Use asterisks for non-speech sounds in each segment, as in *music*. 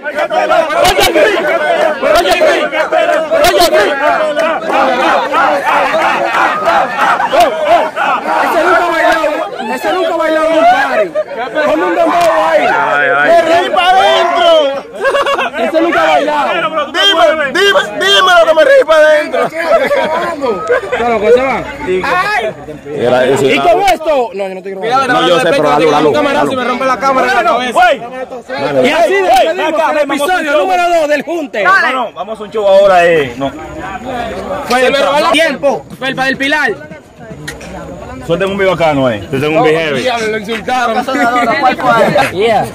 Ese nunca ha bailado, ese nunca ha bailado en un party. Como un dembow ahí. ¡Reí para adentro! Ese nunca ha bailado. Dime, dime, dímelo que me reí para adentro. *laughs* Claro, que se va. Era ese. Y con esto. No, yo no te quiero bailar. No, yo sé, pero dalo, dalo. Camarazo, me rompe la cámara en la cabeza. Y así despedimos el episodio número 2 del Junte. No, no, vamos a un show ahora, eh. No. Tiempo. Felpa del Pilar. Suéltame un bacano, eh. Yo tengo un heavy. Diablo, lo insultaron. *laughs* Yeah.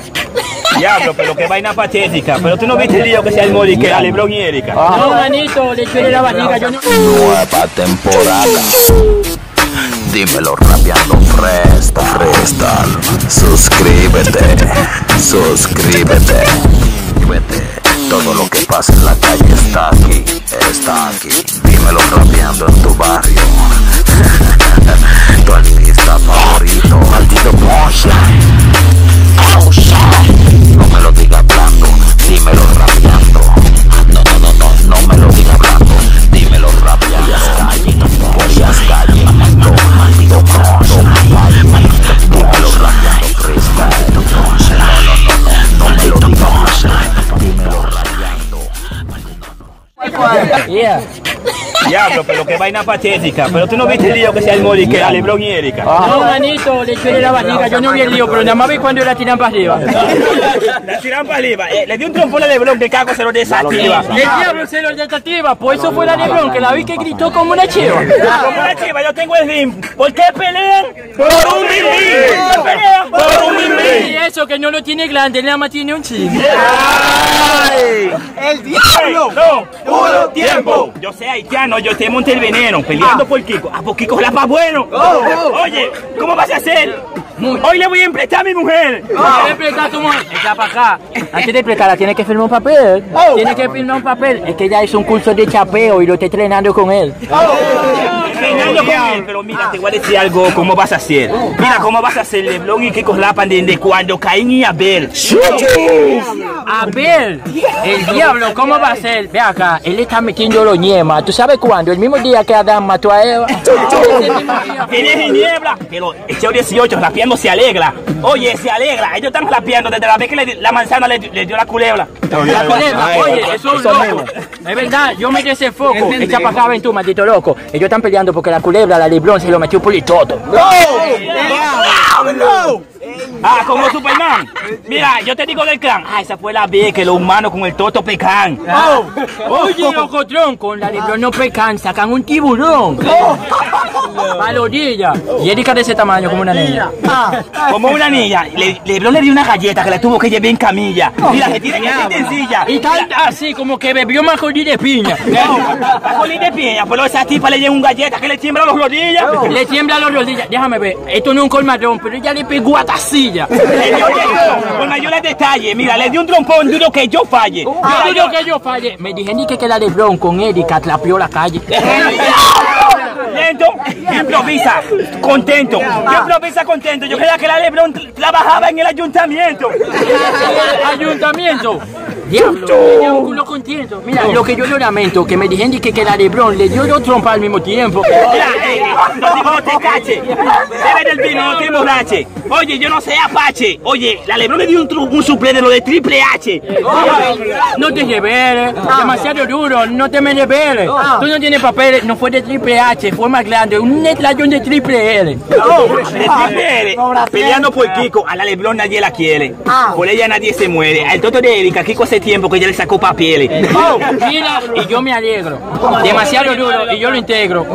Diablo, pero qué vaina patética. Pero tú no viste el lío que se armó de que a Lebron y Erika. No, manito, le quiere la barriga. Yo no. Nueva temporada. Dímelo rapeando Fresta. Fresta. Suscríbete. Suscríbete. Suscríbete. Todo lo que pasa en la calle está aquí. Está aquí. Dímelo rapeando en tu barrio. *laughs* tu artista favorito. Maldito Yeah. Diablo, pero qué vaina patética. Pero tú no viste el lío que se armó de que a Lebron y Erika. No, manito, le quiere la barriga. Yo no vi el lío, pero nada más vi cuando la tiran para arriba. *laughs* La tiran para arriba. Eh, le dio un trompón a Lebron que cago se lo desactiva. El diablo se lo desactiva. Por eso fue la Lebron, que la vi que gritó como una chiva. Como una chiva, yo tengo el rim. ¿Por qué pelean? Por un bim ¿Por qué pelean? Por un bim Y eso que no lo tiene grande, nada más tiene un chin. ¡El diablo! No, puro tiempo. Yo sé haitiano, yo sé monte el veneno, peleando por Kiko. Ah, por Kiko la más bueno. Oye, ¿cómo vas a hacer? Hoy le voy a emprestar a mi mujer. ¿Quieres prestar tu mujer? Echa para acá. Antes de prestarla, tiene que firmar un papel. Tiene que firmar un papel. Es que ella hizo un curso de chapeo y lo está entrenando con él. Pero mira, te voy a decir algo, ¿cómo vas a hacer? Mira, ¿cómo vas a hacer Leblon y Kiko Lapan de cuando Caín y Abel? A ver, el diablo, ¿cómo va a ser? Ve acá, él está metiendo los ñemas. ¿Tú sabes cuándo? El mismo día que Adán mató a Eva. Tienes en niebla, pero el show 18 rapeando se alegra. Oye, se alegra. Ellos están rapeando desde la vez que la manzana le, le dio la culebra. La culebra, oye, eso es loco. Es verdad, yo me ese foco. Echa para acá, ven tú, maldito loco. Ellos están peleando porque la culebra, la Leblon, se lo metió por el toto. Ah, como Superman. Mira, yo te digo del clan. Ah, esa fue la vez que los humanos con el toto pecan. Oye, locotrón, con la Leblon no pecan, sacan un tiburón. Palodilla. Y Erika de ese tamaño, como una niña. Como una niña. Le, le dio una galleta que la tuvo que llevar en camilla. Mira, que tiene que ser sencilla. Y tal así, como que bebió majorí de piña. La colita de piña, pero esa tipa le lleva un galleta que le tiembla los rodillas. Le tiembla los rodillas. Déjame ver, esto no es un colmadrón, pero ella le pegó a tacilla. *laughs* Le dio con mayores detalles. Mira, le dio un trompón duro que yo falle. Yo Mira, digo que yo falle. Me dije ni que que la Leblon con Erika trapeó la calle. *laughs* Lento, improvisa, contento. Yo improvisa contento. Yo creía que la Lebron tra- trabajaba en el ayuntamiento. *laughs* Ayuntamiento. Diablo, tenía un culo contento. Mira, lo que yo le lamento, que me dijeron que, que la Leblon le dio dos trompas al mismo tiempo. Mira, eh, no te cache. Bebe del vino, no te emborrache. Oye, yo no sé Apache. Oye, la Lebron le dio un, un suple de lo de Triple H. No te reveles, demasiado duro, no te me reveles. Tú no tienes papeles, no fue de triple H, fue más grande, un netlayón de triple L. De Triple L, peleando por Kiko, a la Lebron nadie la quiere. Por ella nadie se muere. Al toto de Erika, Kiko hace tiempo que ella le sacó papeles. Mira, y yo me alegro. Demasiado duro, y yo lo integro.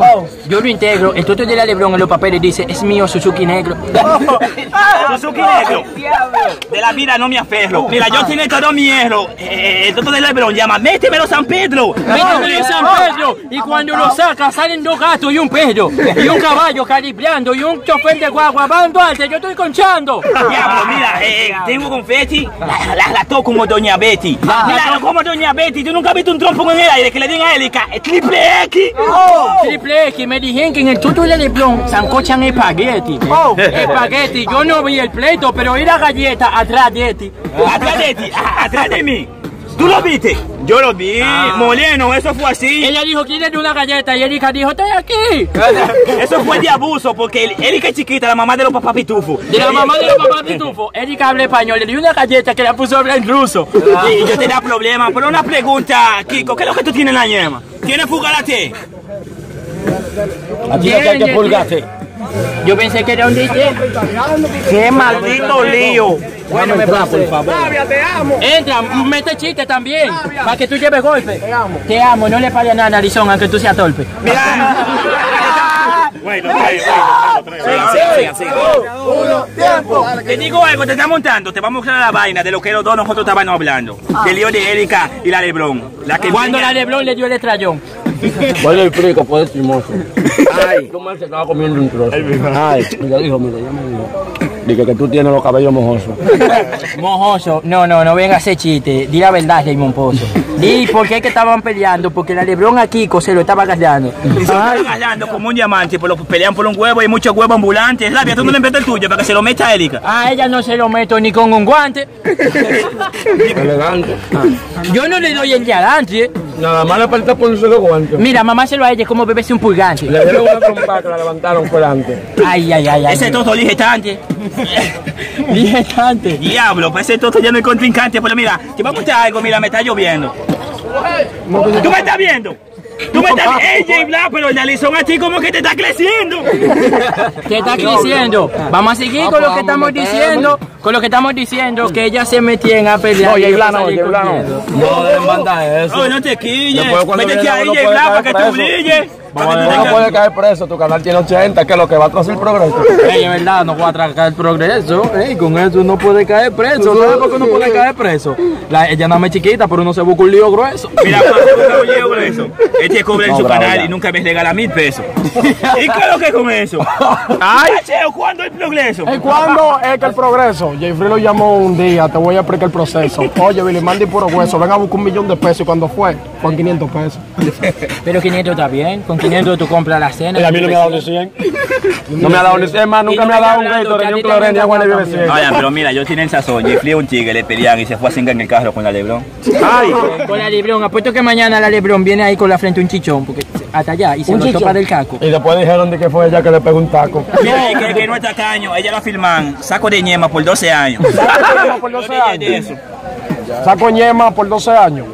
Yo lo integro. El toto de la Lebron en los papeles dice, es mío Suzuki negro. *laughs* Suzuki Negro. De la vida no me aferro. Mira, yo tiene todo mi hierro. Eh, el toto de Lebron llama, métemelo San Pedro. Métemelo en San Pedro, y cuando lo saca salen dos gatos y un perro, y un caballo calibrando, y un chofer de guagua, van Duarte, yo estoy conchando. Diablo, mira, eh, tengo confeti, la, la, como Doña Betty. Mira, como Doña Betty, tú nunca has visto un trompo en el aire que le den a Erika, triple X. Triple X, me dijeron que en el tuto de Leblon sancochan espagueti. *laughs* Espagueti, yo no vi el pleito, pero era galleta atrás de ti. Atrás de ti, a- atrás de mí. ¿Tú lo viste? Yo lo vi. Moleno, eso fue así. Ella dijo, ¿quieren una galleta? Y Erika dijo, estoy aquí. *laughs* Eso fue de abuso porque el- Erika es chiquita, la mamá de los papás pitufos. De la mamá de la mamá Pitufo, Erika habla español, le dio una galleta que la puso a hablar en ruso. Y yo tenía problemas. Pero una pregunta, Kiko, ¿qué es lo que tú tienes en la yema? ¿Tienes fugalate? A ti lo que hay que pulgarte. Yo pensé que era un DJ. ¡Qué maldito lío! Bueno, me va, por favor. Entra, mete chiste también, para que tú lleves golpe. Te amo. Te amo, no le pares nada a Narizón, aunque tú seas torpe. Bueno, sigan, sigan, sigan. Te digo algo, te está montando, te vamos a mostrar la vaina de lo que los dos nosotros estábamos hablando. Del lío de Erika y la Lebrón. La que Cuando la Leblon le dio el estrellón. *laughs* Voy el frico, pues chimoso. Ay, como él se estaba comiendo un trozo. Ay, mira, dijo, mira, ya me dijo. Dije que tú tienes los cabellos mojosos. *laughs* Mojoso, no, no, no venga a hacer chiste. Di la verdad, Raymond Pozo. Di por qué que estaban peleando, porque la Lebrón a Kiko se lo estaba agarrando. Y se están agarrando como un diamante, por lo, pelean por un huevo y hay muchos huevos ambulantes. Rabia, tú no le metes el tuyo para que se lo meta a Erika. A ella no se lo meto ni con un guante. *laughs* Elegante. Yo no le doy el de adelante. Nada más le falta ponerse los guantes. Mira, mamá se lo a ella es como beberse un pulgante. Le dieron una trompa que la levantaron por delante. Ay, ay, ay, ay. Ese toto ligetante. *laughs* Dije antes. Diablo, pues ese toto ya no hay contrincante. Pero mira, te voy a contar algo, mira, me está lloviendo. ¿Tú me estás viendo? Tú me estás viendo. Ey, J Black, pero el nalizón a ti como que te está creciendo. ¿Qué está creciendo? Vamos a seguir con lo que estamos diciendo. Con lo que estamos diciendo, que ella se metía a pelear. Oye, y salí oye, Blano. corriendo. No deben mandar eso. Oh, no te quilles. Métete uno J puede Black, para que tú brilles. No puedes caer preso, tu canal tiene 80, que es lo que va a traer el progreso. Ey, es verdad, no voy a atracar el progreso. Ey, con eso uno puede caer preso. ¿Sabes por qué uno puede caer preso? La, ella nada más chiquita, pero uno se busca un lío grueso. Mira, cuando yo llego con eso, este cobra en No, su bravo, canal ya. y nunca me regala mil pesos. ¿Y qué es lo que es con eso? Ay, Cheo, ¿cuándo el progreso? ¿Cuándo es que el progreso? Jeffrey lo llamó un día, te voy a explicar el proceso. Oye, Billy Mandy puro hueso, ven a buscar un millón de pesos y cuando fue, con 500 pesos. Pero 500 está bien. Con 500 tú compras la cena. Y a mí no me ha dado ni 100. No me ha dado ni 100, más nunca me ha dado un gato, ni un clorén, ni agua, ni bebé 100. Oye, pero mira, yo tenía el sazón. Jeffrey un tigre, le pedían y se fue a cingar en el carro con la Lebrón. Ay, Con la Lebrón, apuesto que mañana la Lebrón viene ahí con la frente un chichón, porque hasta allá y se ¿Un lo topa del caco. y después dijeron de que fue ella que le pegó un taco. Mira, y que, que no está caño, ella la filman, saco de ñema por 12 años. por 12 Yo años. dije eso. Saco ñema por 12 años.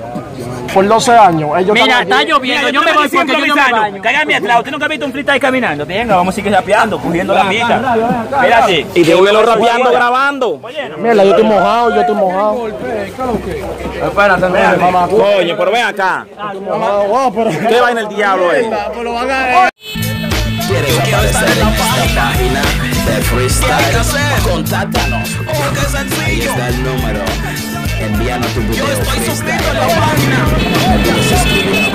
Por 12 años. Ellos Mira, está lloviendo, yo me voy porque yo no me baño. Cállame atrás, usted nunca ha visto un freestyle caminando. Venga, vamos a seguir rapeando, cogiendo la pista. Espérate. Y de lo rapeando, grabando. Mira, yo estoy mojado, yo estoy mojado. Espérate, no, mamá. Coño, pero ven acá. ¿Qué vaina el diablo es? ¿Quieres aparecer en esta página de freestyle? Contáctanos. Ahí está el número. Envíanos tu video freestyle. Me puedes escribir.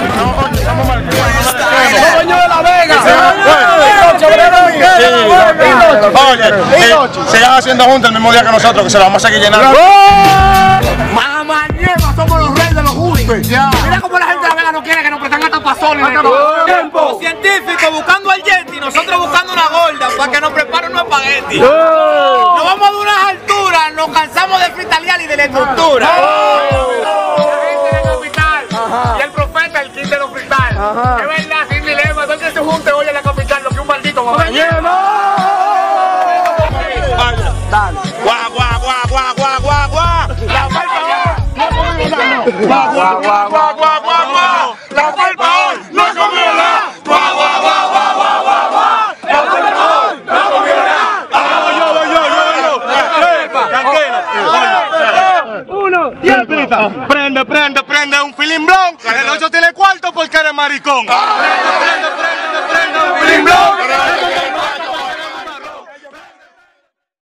Oye, eh, sigan haciendo juntas el mismo día que nosotros, que se lo vamos a seguir llenando. Los científicos buscando al Yeti y nosotros buscando una gorda para que nos prepare unos espaguetis. Nos vamos de unas alturas, nos cansamos de fritalear y de la estructura. Y el profeta, el kit de los fritales. Es verdad, sin dilema. Entonces se junte hoy en la capital lo que un maldito mamá. Guau, guau, guau, guau, guau, guau, guau. La falta guau, guau, guau, porque eres maricón.